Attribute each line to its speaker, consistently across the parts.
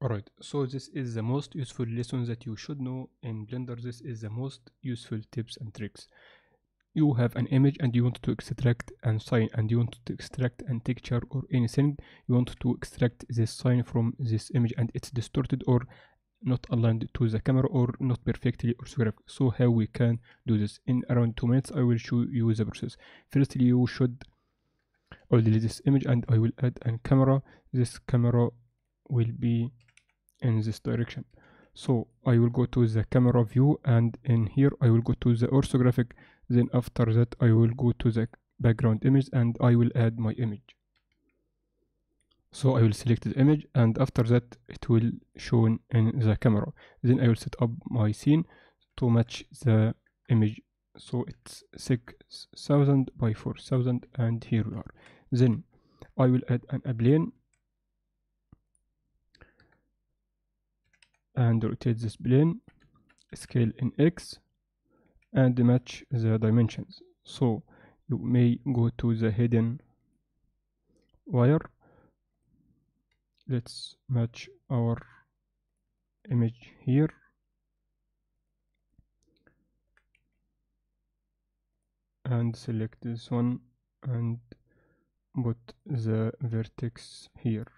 Speaker 1: Alright, so this is the most useful lesson that you should know in Blender. This is the most useful tips and tricks. You have an image and you want to extract a sign and you want to extract a texture or anything. You want to extract this sign from this image and it's distorted or not aligned to the camera or not perfectly orthographic. So how we can do this? In around two minutes I will show you the process. Firstly you should delete this image and I will add a camera. This camera will be in this direction. So I will go to the camera view and in here I will go to the orthographic. Then after that I will go to the background image and I will add my image. So I will select the image and after that it will show in the camera. Then I will set up my scene to match the image. So it's 6000 by 4000 and here we are. Then I will add an a and rotate this plane scale in x and match the dimensions. So you may go to the hidden wire. Let's match our image here. And select this one and put the vertex here.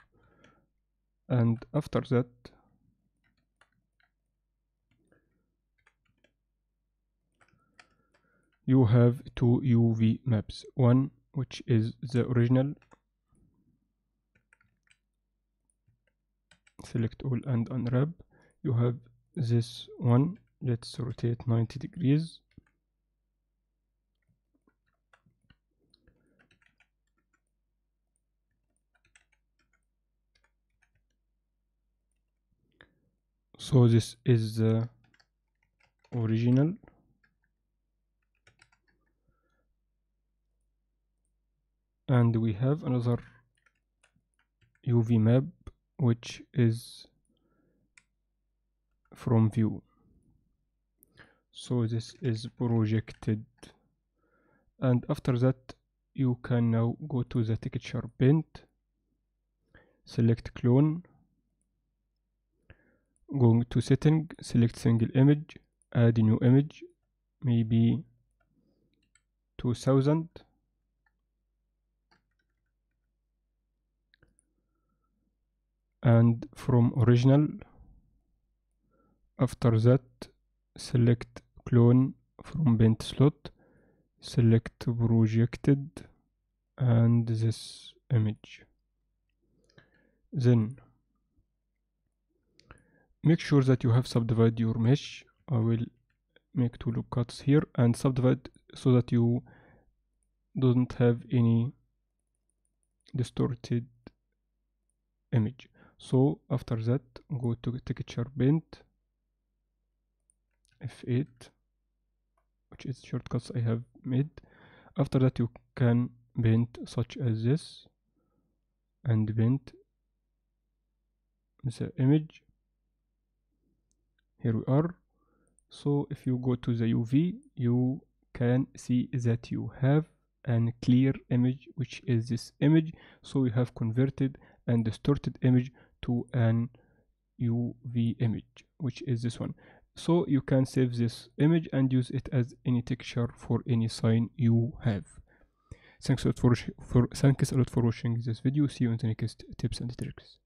Speaker 1: And after that you have two UV maps. One which is the original. Select all and unwrap. You have this one let's rotate 90 degrees. So this is the original and we have another UV map which is from view. So this is projected. And after that you can now go to the texture paint select clone going to setting select single image add a new image maybe 2000 and from original. After that select clone from paint slot select projected and this image. Then make sure that you have subdivided your mesh. I will make two loop cuts here and subdivide so that you don't have any distorted image so after that go to texture paint f8 which is shortcuts I have made. After that you can paint such as this and paint the image. Here we are. So if you go to the UV you can see that you have an clear image which is this image. So we have converted and distorted image to an UV image which is this one. So you can save this image and use it as any texture for any sign you have. Thanks a lot for, for thanks a lot for watching this video. See you in the next tips and tricks